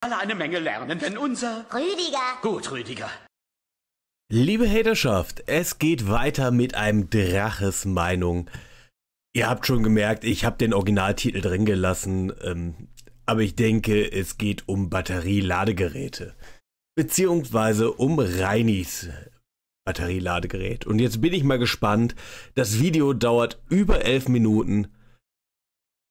alle eine Menge lernen, denn unser... Rüdiger. Gut, Rüdiger. Liebe Haterschaft, es geht weiter mit einem Draches Meinung. Ihr habt schon gemerkt, ich habe den Originaltitel drin gelassen, ähm, aber ich denke, es geht um Batterieladegeräte. Beziehungsweise um Reinis Batterieladegerät. Und jetzt bin ich mal gespannt. Das Video dauert über elf Minuten.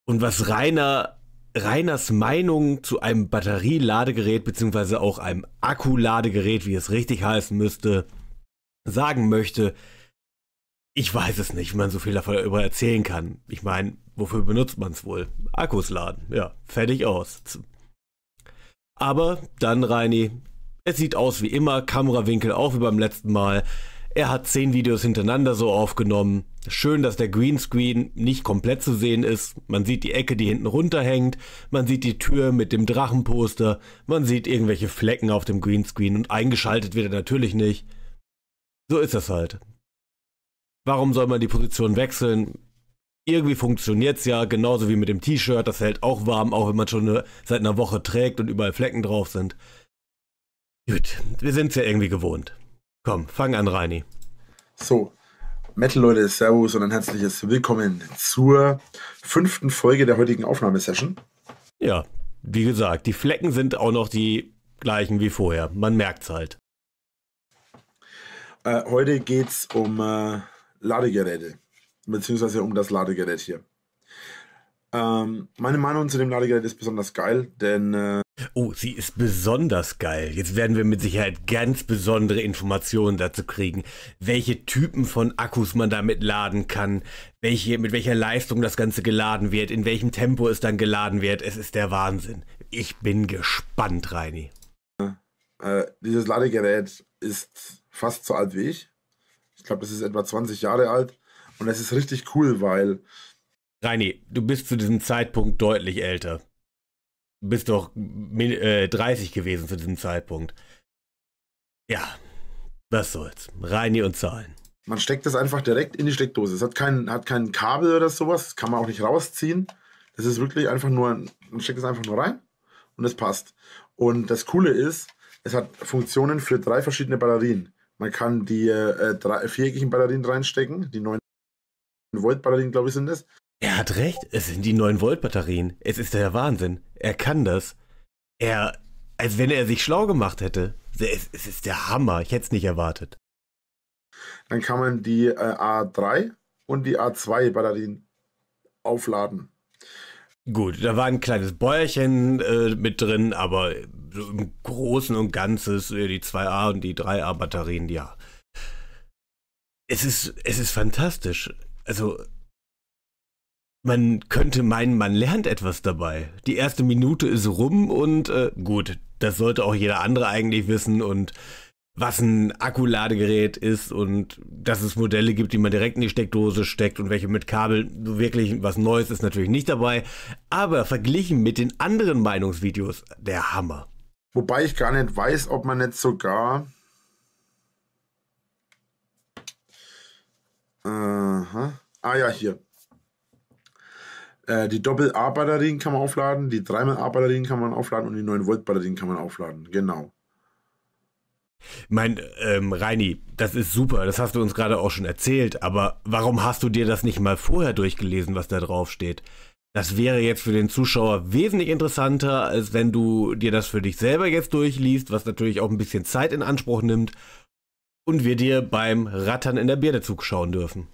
Und was Rainer Reiners Meinung zu einem Batterieladegerät beziehungsweise auch einem Akkuladegerät, wie es richtig heißen müsste, sagen möchte, ich weiß es nicht, wie man so viel darüber erzählen kann. Ich meine, wofür benutzt man es wohl? Akkus laden. Ja, fertig aus. Aber dann, Reini, es sieht aus wie immer, Kamerawinkel auch wie beim letzten Mal. Er hat zehn Videos hintereinander so aufgenommen. Schön, dass der Greenscreen nicht komplett zu sehen ist. Man sieht die Ecke, die hinten runterhängt. Man sieht die Tür mit dem Drachenposter. Man sieht irgendwelche Flecken auf dem Greenscreen und eingeschaltet wird er natürlich nicht. So ist das halt. Warum soll man die Position wechseln? Irgendwie funktioniert's ja, genauso wie mit dem T-Shirt. Das hält auch warm, auch wenn man schon seit einer Woche trägt und überall Flecken drauf sind. Gut, wir sind's ja irgendwie gewohnt. Komm, fang an, Reini. So, Metal-Leute, Servus und ein herzliches Willkommen zur fünften Folge der heutigen Aufnahmesession. Ja, wie gesagt, die Flecken sind auch noch die gleichen wie vorher. Man merkt's halt. Äh, heute geht's um äh, Ladegeräte, beziehungsweise um das Ladegerät hier. Ähm, meine Meinung zu dem Ladegerät ist besonders geil, denn äh, Oh, sie ist besonders geil. Jetzt werden wir mit Sicherheit ganz besondere Informationen dazu kriegen, welche Typen von Akkus man damit laden kann, welche, mit welcher Leistung das Ganze geladen wird, in welchem Tempo es dann geladen wird. Es ist der Wahnsinn. Ich bin gespannt, Reini. äh, dieses Ladegerät ist fast so alt wie ich. Ich glaube, das ist etwa 20 Jahre alt und es ist richtig cool, weil Reini, du bist zu diesem Zeitpunkt deutlich älter. Du bist doch äh, 30 gewesen zu diesem Zeitpunkt. Ja, was soll's. Reini und Zahlen. man steckt das einfach direkt in die Steckdose. Es hat kein, hat kein Kabel oder sowas, das kann man auch nicht rausziehen. Das ist wirklich einfach nur, man steckt es einfach nur rein und es passt. Und das Coole ist, es hat Funktionen für drei verschiedene Batterien. Man kann die äh, drei, viereckigen Batterien reinstecken, die 9 Volt Batterien, glaube ich, sind es. Er hat recht, es sind die 9-Volt-Batterien. Es ist der Wahnsinn. Er kann das. Er, als wenn er sich schlau gemacht hätte. Es, es ist der Hammer. Ich hätte es nicht erwartet. Dann kann man die äh, A3 und die A2 Batterien aufladen. Gut, da war ein kleines Bäuerchen äh, mit drin, aber so im Großen und Ganzen die 2A und die 3A Batterien, ja. Es ist, es ist fantastisch. Also, man könnte meinen, man lernt etwas dabei. Die erste Minute ist rum und äh, gut, das sollte auch jeder andere eigentlich wissen und was ein Akkuladegerät ist und dass es Modelle gibt, die man direkt in die Steckdose steckt und welche mit Kabel. Wirklich was Neues ist natürlich nicht dabei. Aber verglichen mit den anderen Meinungsvideos, der Hammer. Wobei ich gar nicht weiß, ob man nicht sogar. Aha. Ah ja, hier. Äh, die Doppel-A-Batterien kann man aufladen, die 3x-A-Batterien kann man aufladen und die 9-Volt-Batterien kann man aufladen. Genau. Mein, ähm, Reini, das ist super, das hast du uns gerade auch schon erzählt, aber warum hast du dir das nicht mal vorher durchgelesen, was da drauf steht? Das wäre jetzt für den Zuschauer wesentlich interessanter, als wenn du dir das für dich selber jetzt durchliest, was natürlich auch ein bisschen Zeit in Anspruch nimmt und wir dir beim Rattern in der Birne zuschauen dürfen.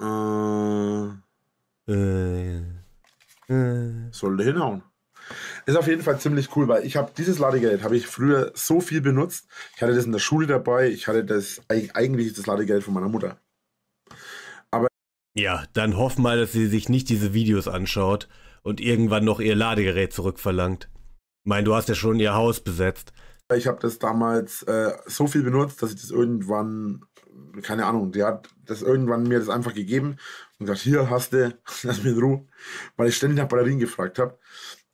Äh, Äh, äh. sollte hinhauen. Ist auf jeden Fall ziemlich cool, weil ich habe dieses Ladegerät habe ich früher so viel benutzt. Ich hatte das in der Schule dabei. Ich hatte das eigentlich das Ladegerät von meiner Mutter. Ja, dann hoff mal, dass sie sich nicht diese Videos anschaut und irgendwann noch ihr Ladegerät zurückverlangt. Ich meine, du hast ja schon ihr Haus besetzt. Ich habe das damals äh, so viel benutzt, dass ich das irgendwann, keine Ahnung, die hat das irgendwann mir das einfach gegeben und gesagt, hier hast du, lass mich in Ruhe, weil ich ständig nach Batterien gefragt habe.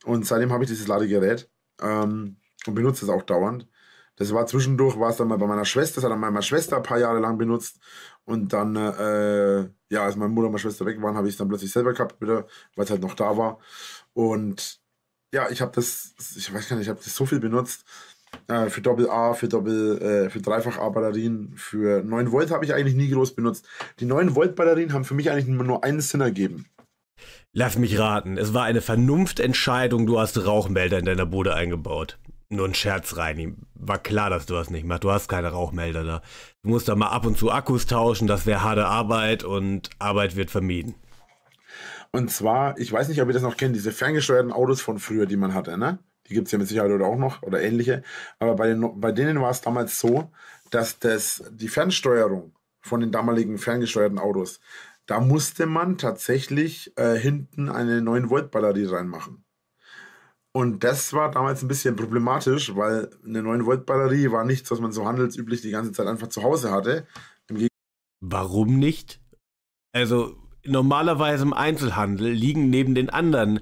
Und seitdem habe ich dieses Ladegerät ähm, und benutze es auch dauernd. Das war zwischendurch, war es dann mal bei meiner Schwester, das hat dann meine Schwester ein paar Jahre lang benutzt. Und dann, äh, ja, als meine Mutter und meine Schwester weg waren, habe ich es dann plötzlich selber gehabt wieder, weil es halt noch da war. Und ja, ich habe das, ich weiß gar nicht, ich habe das so viel benutzt. Äh, für Doppel A, für Doppel, äh, für Dreifach A Batterien, für 9 Volt habe ich eigentlich nie groß benutzt. Die 9 Volt Batterien haben für mich eigentlich nur einen Sinn ergeben. Lass mich raten, es war eine Vernunftentscheidung, du hast Rauchmelder in deiner Bude eingebaut. Nur ein Scherz, Reini. War klar, dass du das nicht machst. Du hast keine Rauchmelder da. Du musst da mal ab und zu Akkus tauschen, das wäre harte Arbeit und Arbeit wird vermieden. Und zwar, ich weiß nicht, ob ihr das noch kennt, diese ferngesteuerten Autos von früher, die man hatte, ne? Die gibt es ja mit Sicherheit oder auch noch oder ähnliche. Aber bei, den, bei denen war es damals so, dass das, die Fernsteuerung von den damaligen ferngesteuerten Autos, da musste man tatsächlich äh, hinten eine 9-Volt-Batterie reinmachen. Und das war damals ein bisschen problematisch, weil eine 9-Volt-Batterie war nichts, was man so handelsüblich die ganze Zeit einfach zu Hause hatte. Warum nicht? Also normalerweise im Einzelhandel liegen neben den anderen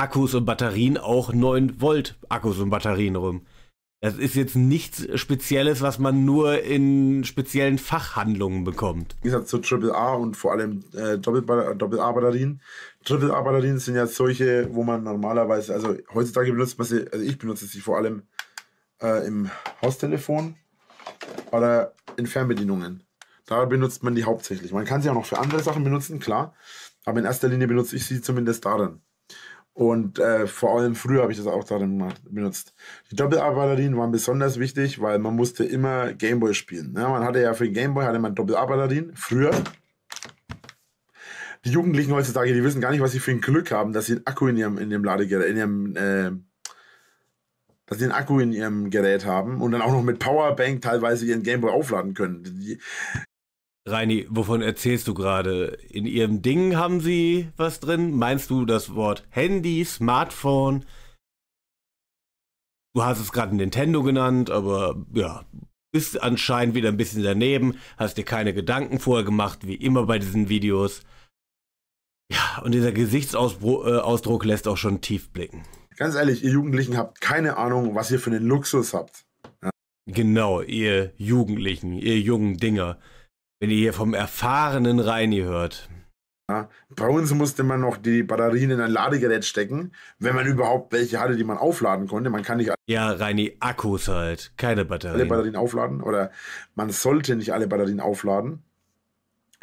Akkus und Batterien auch 9 Volt Akkus und Batterien rum. Das ist jetzt nichts Spezielles, was man nur in speziellen Fachhandlungen bekommt. Wie gesagt, zu AAA und vor allem äh, Doppel-A-Batterien. Triple-A-Batterien sind ja solche, wo man normalerweise, also heutzutage benutzt man sie, also ich benutze sie vor allem äh, im Haustelefon oder in Fernbedienungen. Da benutzt man die hauptsächlich. Man kann sie auch noch für andere Sachen benutzen, klar. Aber in erster Linie benutze ich sie zumindest darin. Und äh, vor allem früher habe ich das auch darin benutzt. Die Doppel-A-Batterien waren besonders wichtig, weil man musste immer Gameboy spielen. Ja, man hatte ja für den Gameboy hatte man Doppel-A-Batterien. Früher. Die Jugendlichen heutzutage, die wissen gar nicht, was sie für ein Glück haben, dass sie einen Akku in ihrem, in ihrem Ladegerät, in ihrem, äh, dass sie einen Akku in ihrem Gerät haben und dann auch noch mit Powerbank teilweise ihren Gameboy aufladen können. Die, Reini, wovon erzählst du gerade? In ihrem Ding haben sie was drin? Meinst du das Wort Handy, Smartphone? Du hast es gerade Nintendo genannt, aber ja, bist anscheinend wieder ein bisschen daneben, hast dir keine Gedanken vorher gemacht, wie immer bei diesen Videos. Ja, und dieser Gesichtsausdruck äh, lässt auch schon tief blicken. Ganz ehrlich, ihr Jugendlichen habt keine Ahnung, was ihr für einen Luxus habt. Ja. Genau, ihr Jugendlichen, ihr jungen Dinger. Wenn ihr hier vom erfahrenen Reini hört. Ja, bei uns musste man noch die Batterien in ein Ladegerät stecken, wenn man überhaupt welche hatte, die man aufladen konnte. Man kann nicht. Ja, Reini, Akkus halt, keine Batterien. Alle Batterien aufladen oder man sollte nicht alle Batterien aufladen.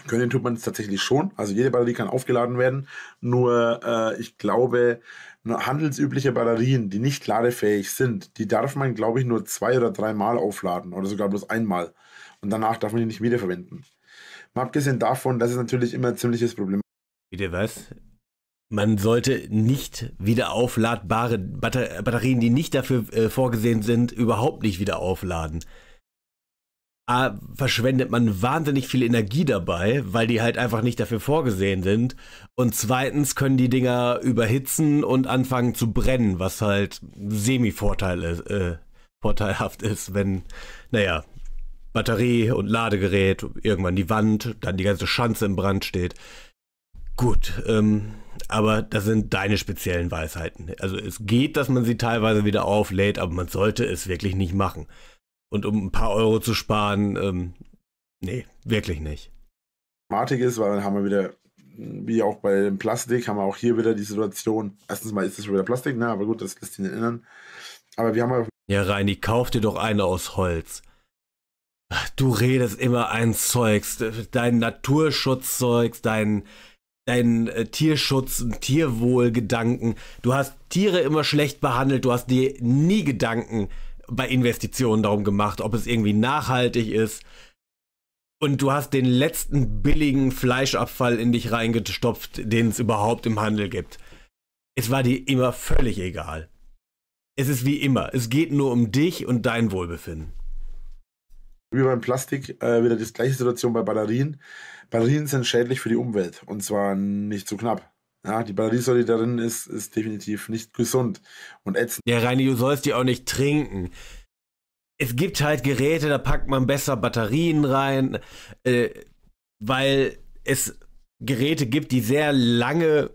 Können tut man es tatsächlich schon. Also jede Batterie kann aufgeladen werden. Nur äh, ich glaube, nur handelsübliche Batterien, die nicht ladefähig sind, die darf man, glaube ich, nur zwei oder dreimal aufladen oder sogar bloß einmal und danach darf man die nicht wiederverwenden. Mal abgesehen davon, das ist natürlich immer ein ziemliches Problem. Wieder was? Man sollte nicht wieder aufladbare Batter Batterien, die nicht dafür äh, vorgesehen sind, überhaupt nicht wieder aufladen. A, verschwendet man wahnsinnig viel Energie dabei, weil die halt einfach nicht dafür vorgesehen sind. Und zweitens können die Dinger überhitzen und anfangen zu brennen, was halt semi-vorteil ist, äh, ist, wenn, naja, Batterie und Ladegerät, irgendwann die Wand, dann die ganze Schanze im Brand steht. Gut, ähm, aber das sind deine speziellen Weisheiten. Also es geht, dass man sie teilweise wieder auflädt, aber man sollte es wirklich nicht machen. Und um ein paar Euro zu sparen, ähm, nee, wirklich nicht. Thematik ist, weil dann haben wir wieder, wie auch bei dem Plastik, haben wir auch hier wieder die Situation. Erstens mal ist es schon wieder Plastik, ne? aber gut, das lässt nicht erinnern. Aber wir haben ja. Ja, Reini, kauf dir doch eine aus Holz. Du redest immer ein Zeugs, dein Naturschutzzeugs, dein, dein äh, Tierschutz und Tierwohlgedanken. Du hast Tiere immer schlecht behandelt, du hast dir nie Gedanken bei Investitionen darum gemacht, ob es irgendwie nachhaltig ist. Und du hast den letzten billigen Fleischabfall in dich reingestopft, den es überhaupt im Handel gibt. Es war dir immer völlig egal. Es ist wie immer, es geht nur um dich und dein Wohlbefinden wie beim Plastik äh, wieder die gleiche Situation bei Batterien. Batterien sind schädlich für die Umwelt und zwar nicht zu knapp. Ja, die Batteriesäure, die darin ist, ist definitiv nicht gesund und ätzend. Ja, Reini, du sollst die auch nicht trinken. Es gibt halt Geräte, da packt man besser Batterien rein, äh, weil es Geräte gibt, die sehr lange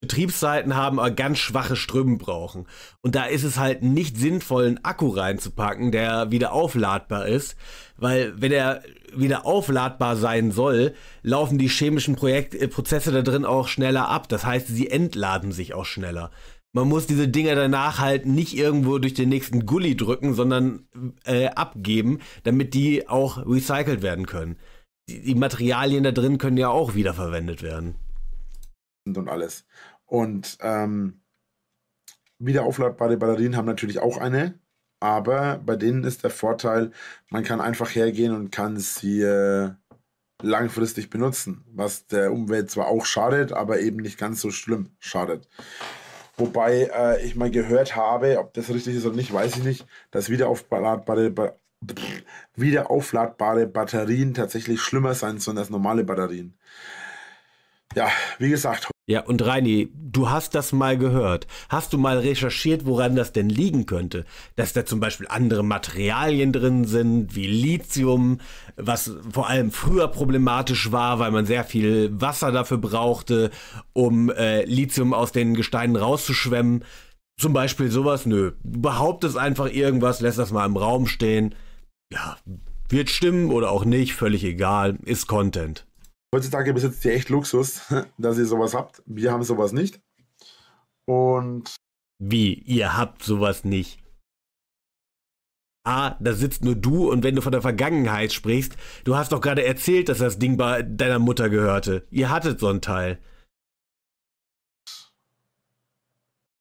Betriebszeiten haben, aber ganz schwache Ströme brauchen. Und da ist es halt nicht sinnvoll, einen Akku reinzupacken, der wieder aufladbar ist, weil wenn er wieder aufladbar sein soll, laufen die chemischen Projekt äh, Prozesse da drin auch schneller ab. Das heißt, sie entladen sich auch schneller. Man muss diese Dinger danach halt nicht irgendwo durch den nächsten Gully drücken, sondern äh, abgeben, damit die auch recycelt werden können. Die, die Materialien da drin können ja auch wiederverwendet werden. Und alles. Und ähm, wiederaufladbare Batterien haben natürlich auch eine, aber bei denen ist der Vorteil, man kann einfach hergehen und kann sie äh, langfristig benutzen, was der Umwelt zwar auch schadet, aber eben nicht ganz so schlimm schadet. Wobei äh, ich mal gehört habe, ob das richtig ist oder nicht, weiß ich nicht, dass wiederaufladbare, ba wiederaufladbare Batterien tatsächlich schlimmer sein sollen als normale Batterien. Ja, wie gesagt, ja, und Reini, du hast das mal gehört. Hast du mal recherchiert, woran das denn liegen könnte? Dass da zum Beispiel andere Materialien drin sind, wie Lithium, was vor allem früher problematisch war, weil man sehr viel Wasser dafür brauchte, um äh, Lithium aus den Gesteinen rauszuschwemmen. Zum Beispiel sowas, nö. Du behauptest einfach irgendwas, lässt das mal im Raum stehen. Ja, wird stimmen oder auch nicht, völlig egal, ist Content. Heutzutage besitzt ihr echt Luxus, dass ihr sowas habt. Wir haben sowas nicht. Und. Wie? Ihr habt sowas nicht? Ah, da sitzt nur du und wenn du von der Vergangenheit sprichst, du hast doch gerade erzählt, dass das Ding bei deiner Mutter gehörte. Ihr hattet so ein Teil.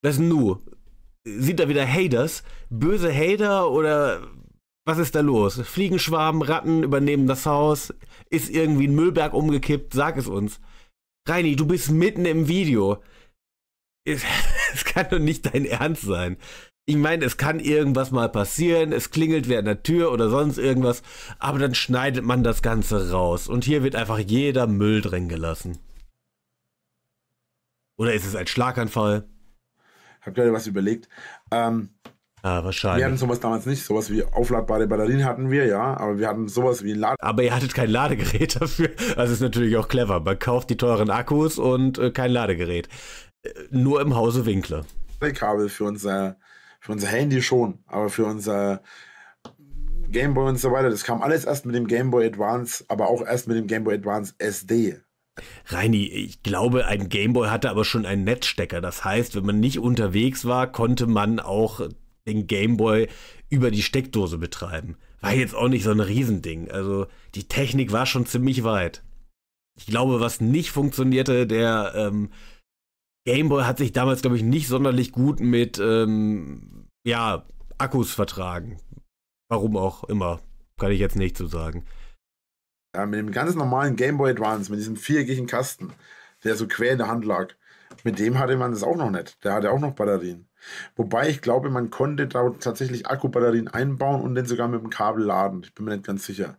Was nu? Sind da wieder Haters? Böse Hater oder was ist da los? Fliegenschwaben, Ratten übernehmen das Haus. Ist irgendwie ein Müllberg umgekippt? Sag es uns. Reini, du bist mitten im Video. Es, kann doch nicht dein Ernst sein. Ich meine, es kann irgendwas mal passieren, es klingelt wer an der Tür oder sonst irgendwas, aber dann schneidet man das Ganze raus und hier wird einfach jeder Müll drin gelassen. Oder ist es ein Schlaganfall? Habe gerade was überlegt. Ähm, Ah, wahrscheinlich. Wir hatten sowas damals nicht. Sowas wie aufladbare Batterien hatten wir, ja. Aber wir hatten sowas wie ein Lade. Aber ihr hattet kein Ladegerät dafür. Das ist natürlich auch clever. Man kauft die teuren Akkus und äh, kein Ladegerät. Äh, nur im Hause Winkler. Kabel für unser, für unser Handy schon. Aber für unser Gameboy und so weiter, das kam alles erst mit dem Gameboy Advance, aber auch erst mit dem Gameboy Advance SD. Reini, ich glaube, ein Gameboy hatte aber schon einen Netzstecker. Das heißt, wenn man nicht unterwegs war, konnte man auch den Gameboy über die Steckdose betreiben. War jetzt auch nicht so ein Riesending. Also die Technik war schon ziemlich weit. Ich glaube, was nicht funktionierte, der ähm, Gameboy hat sich damals, glaube ich, nicht sonderlich gut mit ähm, ja, Akkus vertragen. Warum auch immer. Kann ich jetzt nicht zu sagen. Ja, mit dem ganz normalen Gameboy Advance, mit diesem viereckigen Kasten, der so quer in der Hand lag, mit dem hatte man das auch noch nicht. Der hatte auch noch Batterien. Wobei ich glaube, man konnte da tatsächlich Akkubatterien einbauen und den sogar mit dem Kabel laden. Ich bin mir nicht ganz sicher.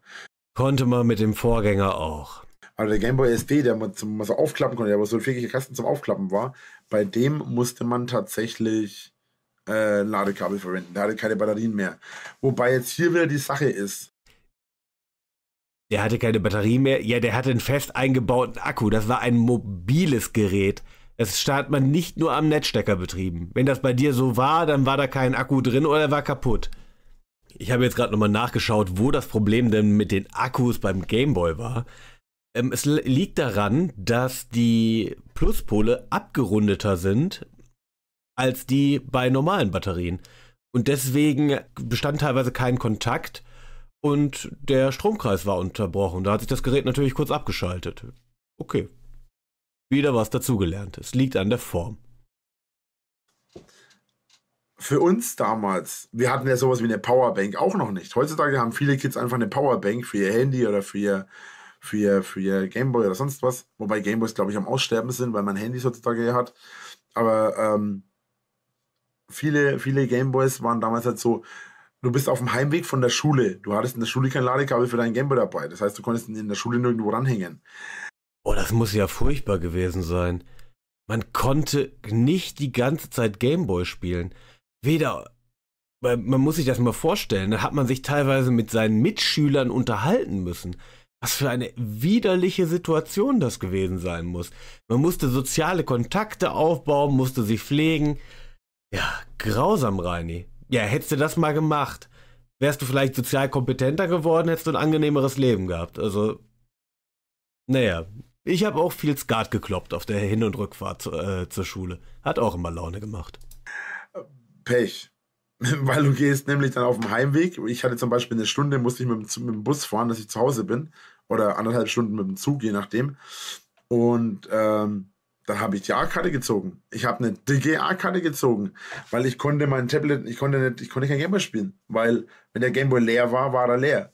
Konnte man mit dem Vorgänger auch. Aber der Gameboy SD, der man, zum, man so aufklappen konnte, der aber so ein viereckiger Kasten zum Aufklappen war, bei dem musste man tatsächlich äh, Ladekabel verwenden. Der hatte keine Batterien mehr. Wobei jetzt hier wieder die Sache ist. Der hatte keine Batterie mehr. Ja, der hatte einen fest eingebauten Akku. Das war ein mobiles Gerät. Es hat man nicht nur am Netzstecker betrieben. Wenn das bei dir so war, dann war da kein Akku drin oder er war kaputt. Ich habe jetzt gerade nochmal nachgeschaut, wo das Problem denn mit den Akkus beim Gameboy war. Ähm, es liegt daran, dass die Pluspole abgerundeter sind als die bei normalen Batterien. Und deswegen bestand teilweise kein Kontakt und der Stromkreis war unterbrochen. Da hat sich das Gerät natürlich kurz abgeschaltet. Okay, wieder was dazugelernt. Es liegt an der Form. Für uns damals, wir hatten ja sowas wie eine Powerbank auch noch nicht. Heutzutage haben viele Kids einfach eine Powerbank für ihr Handy oder für ihr, für ihr, für ihr Gameboy oder sonst was. Wobei Gameboys, glaube ich, am Aussterben sind, weil man Handys heutzutage hat. Aber ähm, viele, viele Gameboys waren damals halt so, du bist auf dem Heimweg von der Schule. Du hattest in der Schule kein Ladekabel für deinen Gameboy dabei. Das heißt, du konntest ihn in der Schule nirgendwo ranhängen. Oh, das muss ja furchtbar gewesen sein. Man konnte nicht die ganze Zeit Gameboy spielen. Weder. Man muss sich das mal vorstellen, da hat man sich teilweise mit seinen Mitschülern unterhalten müssen. Was für eine widerliche Situation das gewesen sein muss. Man musste soziale Kontakte aufbauen, musste sie pflegen. Ja, grausam, Reini. Ja, hättest du das mal gemacht, wärst du vielleicht sozial kompetenter geworden, hättest du ein angenehmeres Leben gehabt. Also, naja, Ich habe auch viel Skat gekloppt auf der Hin- und Rückfahrt zu, äh, zur Schule. Hat auch immer Laune gemacht. Pech. Weil du gehst nämlich dann auf dem Heimweg. Ich hatte zum Beispiel eine Stunde, musste ich mit dem, mit dem Bus fahren, dass ich zu Hause bin. Oder anderthalb Stunden mit dem Zug, je nachdem. Und ähm, dann habe ich die A-Karte gezogen. Ich habe eine dicke A-Karte gezogen, weil ich konnte mein Tablet, ich konnte nicht, ich konnte kein Gameboy spielen, weil wenn der Gameboy leer war, war er leer.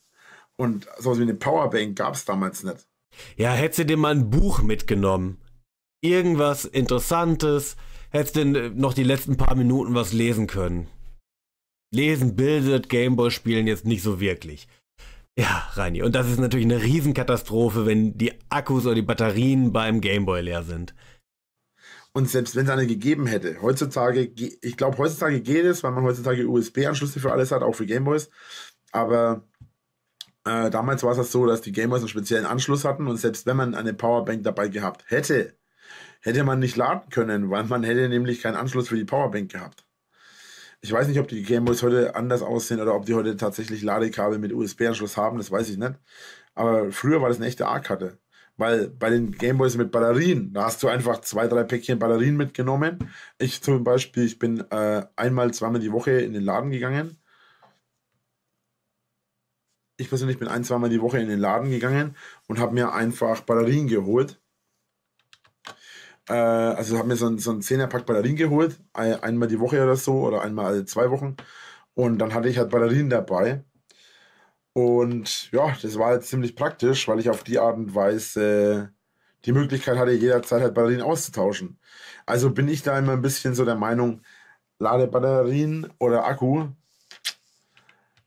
Und sowas wie eine Powerbank gab es damals nicht. Ja, hättest du dir mal ein Buch mitgenommen? Irgendwas Interessantes? Hättest du denn noch die letzten paar Minuten was lesen können? Lesen bildet Gameboy spielen jetzt nicht so wirklich. Ja, Reini, und das ist natürlich eine Riesenkatastrophe, wenn die Akkus oder die Batterien beim Gameboy leer sind. Und selbst wenn es eine gegeben hätte, heutzutage, ich glaube, heutzutage geht es, weil man heutzutage USB-Anschlüsse für alles hat, auch für Gameboys. Aber äh, damals war es das so, dass die Gameboys einen speziellen Anschluss hatten und selbst wenn man eine Powerbank dabei gehabt hätte, hätte man nicht laden können, weil man hätte nämlich keinen Anschluss für die Powerbank gehabt. Ich weiß nicht, ob die Gameboys heute anders aussehen oder ob die heute tatsächlich Ladekabel mit USB-Anschluss haben, das weiß ich nicht. Aber früher war das eine echte A-Karte. Weil bei den Gameboys mit Batterien, da hast du einfach zwei, drei Päckchen Batterien mitgenommen. Ich zum Beispiel, ich bin äh, einmal, zweimal die Woche in den Laden gegangen. Ich persönlich bin ein, zweimal die Woche in den Laden gegangen und habe mir einfach Batterien geholt. Äh, also habe mir so ein, so ein 10er-Pack Batterien geholt, ein, einmal die Woche oder so oder einmal alle zwei Wochen. Und dann hatte ich halt Batterien dabei. Und ja, das war jetzt ziemlich praktisch, weil ich auf die Art und Weise die Möglichkeit hatte, jederzeit halt Batterien auszutauschen. Also bin ich da immer ein bisschen so der Meinung, lade Batterien oder Akku.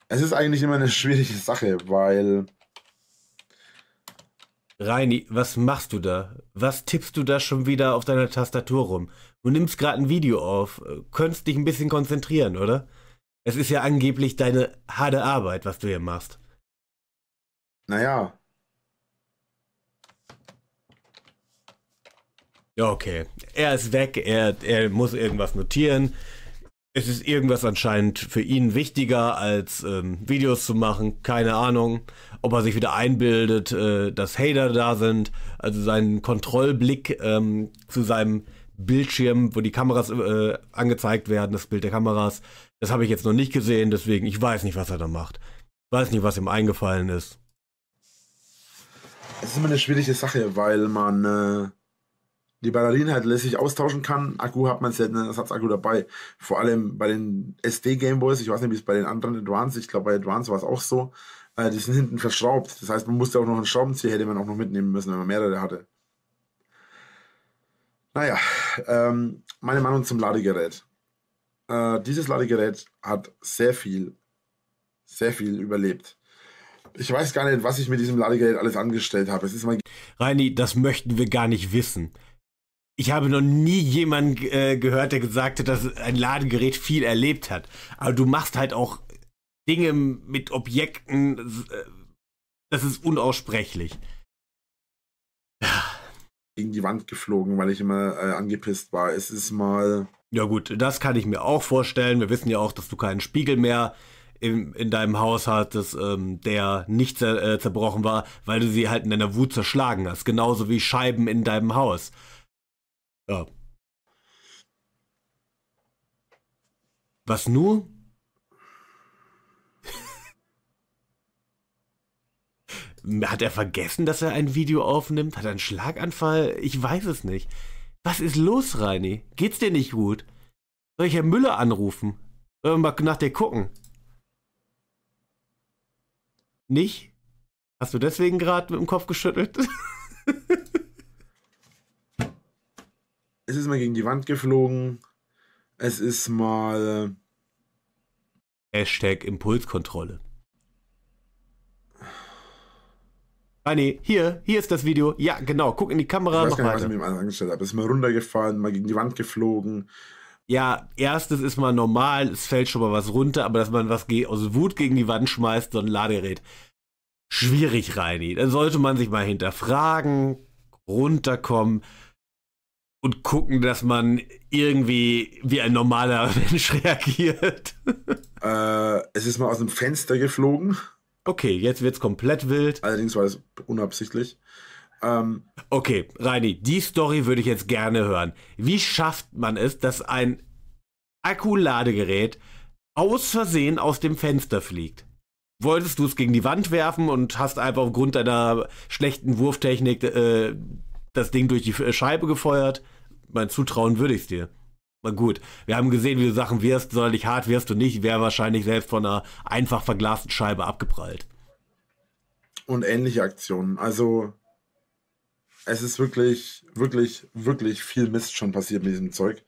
Es ist eigentlich immer eine schwierige Sache, weil. Reini, was machst du da? Was tippst du da schon wieder auf deiner Tastatur rum? Du nimmst gerade ein Video auf. Könntest dich ein bisschen konzentrieren, oder? Es ist ja angeblich deine harte Arbeit, was du hier machst. Naja. Ja, okay. Er ist weg, er, er muss irgendwas notieren. Es ist irgendwas anscheinend für ihn wichtiger, als ähm, Videos zu machen. Keine Ahnung, ob er sich wieder einbildet, äh, dass Hater da sind. Also seinen Kontrollblick ähm, zu seinem Bildschirm, wo die Kameras äh, angezeigt werden, das Bild der Kameras. Das habe ich jetzt noch nicht gesehen, deswegen ich weiß nicht, was er da macht. Weiß nicht, was ihm eingefallen ist. Es ist immer eine schwierige Sache, weil man äh, die Batterien halt lässig austauschen kann. Akku hat man selten einen Ersatzakku dabei. Vor allem bei den SD Gameboys, ich weiß nicht, wie es bei den anderen Advance, ich glaube bei Advance war es auch so, äh, die sind hinten verschraubt. Das heißt, man musste auch noch einen Schraubenzieher, hätte man auch noch mitnehmen müssen, wenn man mehrere hatte. Naja, ähm, meine Meinung zum Ladegerät. Äh, dieses Ladegerät hat sehr viel, sehr viel überlebt. Ich weiß gar nicht, was ich mit diesem Ladegerät alles angestellt habe. Es ist mal Reini, das möchten wir gar nicht wissen. Ich habe noch nie jemanden äh, gehört, der gesagt hat, dass ein Ladegerät viel erlebt hat. Aber du machst halt auch Dinge mit Objekten. Äh, das ist unaussprechlich. Gegen die Wand geflogen, weil ich immer äh, angepisst war. Es ist mal. Ja gut, das kann ich mir auch vorstellen. Wir wissen ja auch, dass du keinen Spiegel mehr in, in deinem Haus hattest, ähm, der nicht zer, äh, zerbrochen war, weil du sie halt in deiner Wut zerschlagen hast. Genauso wie Scheiben in deinem Haus. Ja. Was nur? Hat er vergessen, dass er ein Video aufnimmt? Hat er einen Schlaganfall? Ich weiß es nicht. Was ist los, Reini? Geht's dir nicht gut? Soll ich Herr Müller anrufen? Oder mal nach dir gucken? Nicht? Hast du deswegen gerade mit dem Kopf geschüttelt? es ist mal gegen die Wand geflogen. Es ist mal. Hashtag Impulskontrolle. Reini, hier, hier ist das Video. Ja, genau. Guck in die Kamera. Ich weiß mach gar nicht, was ich alles angestellt habe. Ist mal runtergefallen, mal gegen die Wand geflogen. Ja, erstes ist mal normal, es fällt schon mal was runter, aber dass man was aus Wut gegen die Wand schmeißt, so ein Ladegerät. Schwierig, Reini. Dann sollte man sich mal hinterfragen, runterkommen und gucken, dass man irgendwie wie ein normaler Mensch reagiert. Äh, es ist mal aus dem Fenster geflogen. Okay, jetzt wird's komplett wild. Allerdings war es unabsichtlich. Ähm, Okay, Reini, die Story würde ich jetzt gerne hören. Wie schafft man es, dass ein Akkuladegerät aus Versehen aus dem Fenster fliegt? Wolltest du es gegen die Wand werfen und hast einfach aufgrund deiner schlechten Wurftechnik äh, das Ding durch die Scheibe gefeuert? Mein Zutrauen würde ich dir. Gut, wir haben gesehen, wie du Sachen wirst, sonderlich hart wirst du nicht, wäre wahrscheinlich selbst von einer einfach verglasten Scheibe abgeprallt. und ähnliche Aktionen. Also es ist wirklich, wirklich, wirklich viel Mist schon passiert mit diesem Zeug.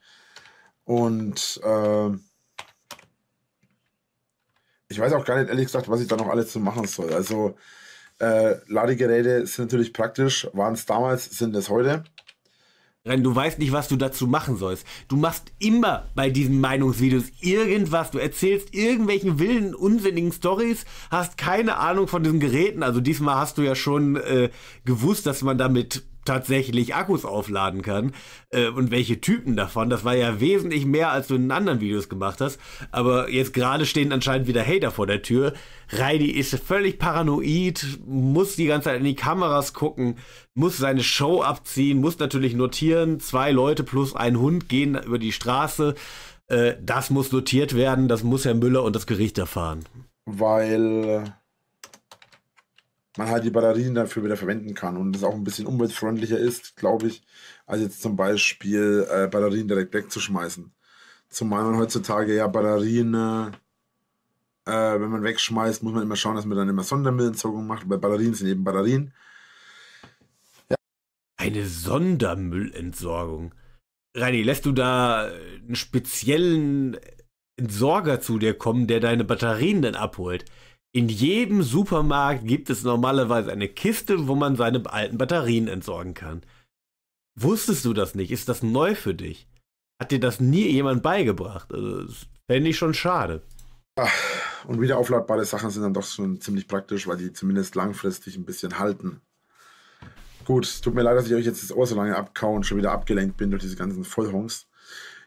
Und äh, ich weiß auch gar nicht, ehrlich gesagt, was ich da noch alles zu machen soll. Also äh, Ladegeräte sind natürlich praktisch, waren es damals, sind es heute. Du weißt nicht, was du dazu machen sollst. Du machst immer bei diesen Meinungsvideos irgendwas. Du erzählst irgendwelchen wilden, unsinnigen Stories, hast keine Ahnung von diesen Geräten. Also diesmal hast du ja schon äh, gewusst, dass man damit tatsächlich Akkus aufladen kann äh, und welche Typen davon. Das war ja wesentlich mehr, als du in anderen Videos gemacht hast. Aber jetzt gerade stehen anscheinend wieder Hater vor der Tür. Reidi ist völlig paranoid, muss die ganze Zeit in die Kameras gucken, muss seine Show abziehen, muss natürlich notieren. Zwei Leute plus ein Hund gehen über die Straße. Äh, das muss notiert werden, das muss Herr Müller und das Gericht erfahren. weil man halt die Batterien dafür wieder verwenden kann und es auch ein bisschen umweltfreundlicher ist, glaube ich, als jetzt zum Beispiel äh, Batterien direkt wegzuschmeißen. Zumal man heutzutage ja Batterien, äh, äh, wenn man wegschmeißt, muss man immer schauen, dass man dann immer Sondermüllentsorgung macht, weil Batterien sind eben Batterien. Eine Sondermüllentsorgung. Reini, lässt du da einen speziellen Entsorger zu dir kommen, der deine Batterien dann abholt? In jedem Supermarkt gibt es normalerweise eine Kiste, wo man seine alten Batterien entsorgen kann. Wusstest du das nicht? Ist das neu für dich? Hat dir das nie jemand beigebracht? Also, das fände ich schon schade. Und wieder aufladbare Sachen sind dann doch schon ziemlich praktisch, weil die zumindest langfristig ein bisschen halten. Gut, tut mir leid, dass ich euch jetzt das Ohr so lange abkaue und schon wieder abgelenkt bin durch diese ganzen Vollhongs.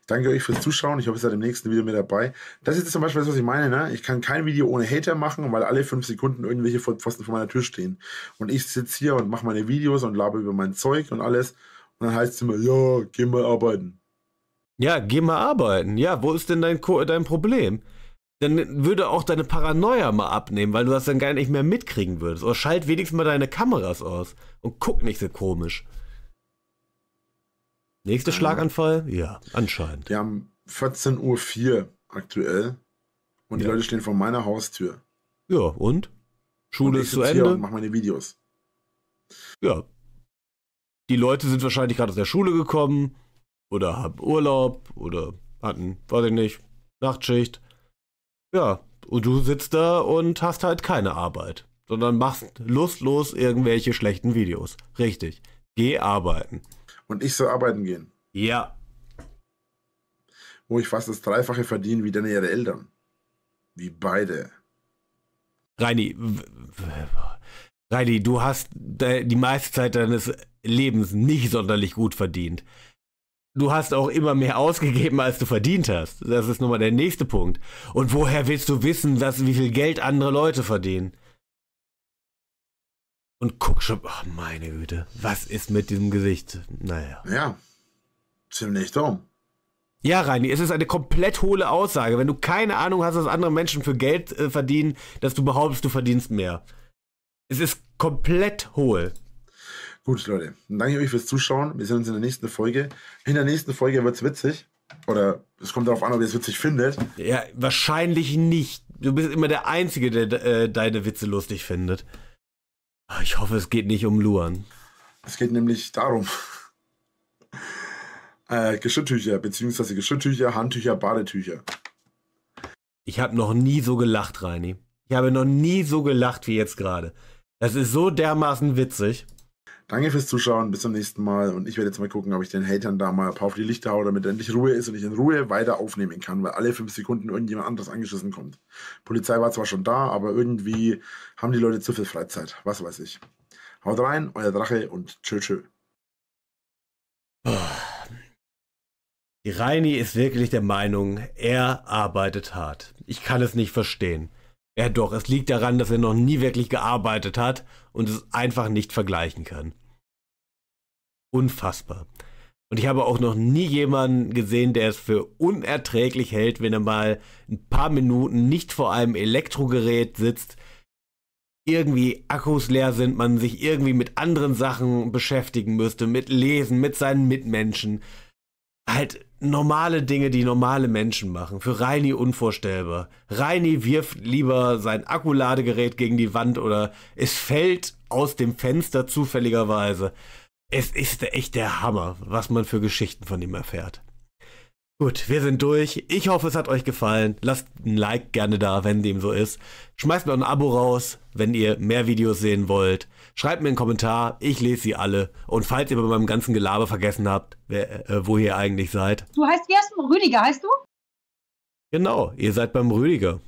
Danke euch fürs Zuschauen. Ich hoffe, ihr seid im nächsten Video mit dabei. Das ist zum Beispiel das, was ich meine. Ne? Ich kann kein Video ohne Hater machen, weil alle fünf Sekunden irgendwelche Vollpfosten vor meiner Tür stehen. Und ich sitze hier und mache meine Videos und laber über mein Zeug und alles. Und dann heißt es immer, ja, geh mal arbeiten. Ja, geh mal arbeiten. Ja, wo ist denn dein, dein Problem? Dann würde auch deine Paranoia mal abnehmen, weil du das dann gar nicht mehr mitkriegen würdest. Oder schalt wenigstens mal deine Kameras aus und guck nicht so komisch. Nächster Schlaganfall? Ja, anscheinend. Wir haben 14.04 Uhr aktuell. Und die Ja. Leute stehen vor meiner Haustür. Ja, und? Und Schule ich ist zu Ende? und mache meine Videos. Ja. Die Leute sind wahrscheinlich gerade aus der Schule gekommen oder haben Urlaub oder hatten, weiß ich nicht, Nachtschicht. Ja, und du sitzt da und hast halt keine Arbeit, sondern machst lustlos irgendwelche schlechten Videos. Richtig. Geh arbeiten. Und ich soll arbeiten gehen. Ja. Wo ich fast das Dreifache verdiene wie deine ihre Eltern. Wie beide. Reini, Reini, du hast die meiste Zeit deines Lebens nicht sonderlich gut verdient. Du hast auch immer mehr ausgegeben, als du verdient hast. Das ist nun mal der nächste Punkt. Und woher willst du wissen, dass, wie viel Geld andere Leute verdienen? Und guck schon, ach meine Güte, was ist mit diesem Gesicht? Naja. Ja. Ziemlich dumm. Ja, Reini, es ist eine komplett hohle Aussage. Wenn du keine Ahnung hast, was andere Menschen für Geld äh, verdienen, dass du behauptest, du verdienst mehr. Es ist komplett hohl. Gut, Leute. Danke euch fürs Zuschauen. Wir sehen uns in der nächsten Folge. In der nächsten Folge wird es witzig. Oder es kommt darauf an, ob ihr es witzig findet. Ja, wahrscheinlich nicht. Du bist immer der Einzige, der äh, deine Witze lustig findet. Ich hoffe, es geht nicht um Luan. Es geht nämlich darum. Äh, Geschirrtücher, beziehungsweise Geschirrtücher, Handtücher, Badetücher. Ich habe noch nie so gelacht, Reini. Ich habe noch nie so gelacht wie jetzt gerade. Das ist so dermaßen witzig. Danke fürs Zuschauen, bis zum nächsten Mal. Und ich werde jetzt mal gucken, ob ich den Hatern da mal ein paar auf die Lichter haue, damit endlich Ruhe ist und ich in Ruhe weiter aufnehmen kann, weil alle fünf Sekunden irgendjemand anderes angeschissen kommt. Polizei war zwar schon da, aber irgendwie haben die Leute zu viel Freizeit. Was weiß ich. Haut rein, euer Drache und tschö tschö. Die Reini ist wirklich der Meinung, er arbeitet hart. Ich kann es nicht verstehen. Ja doch, es liegt daran, dass er noch nie wirklich gearbeitet hat und es einfach nicht vergleichen kann. Unfassbar. Und ich habe auch noch nie jemanden gesehen, der es für unerträglich hält, wenn er mal ein paar Minuten nicht vor einem Elektrogerät sitzt, irgendwie Akkus leer sind, man sich irgendwie mit anderen Sachen beschäftigen müsste, mit Lesen, mit seinen Mitmenschen. Halt normale Dinge, die normale Menschen machen. Für Reini unvorstellbar. Reini wirft lieber sein Akkuladegerät gegen die Wand oder es fällt aus dem Fenster zufälligerweise. Es ist echt der Hammer, was man für Geschichten von ihm erfährt. Gut, wir sind durch. Ich hoffe, es hat euch gefallen. Lasst ein Like gerne da, wenn dem so ist. Schmeißt mir ein Abo raus, wenn ihr mehr Videos sehen wollt. Schreibt mir einen Kommentar, ich lese sie alle. Und falls ihr bei meinem ganzen Gelaber vergessen habt, wer, äh, wo ihr eigentlich seid. Du heißt, wie heißt du? Rüdiger, heißt du? Genau, ihr seid beim Rüdiger.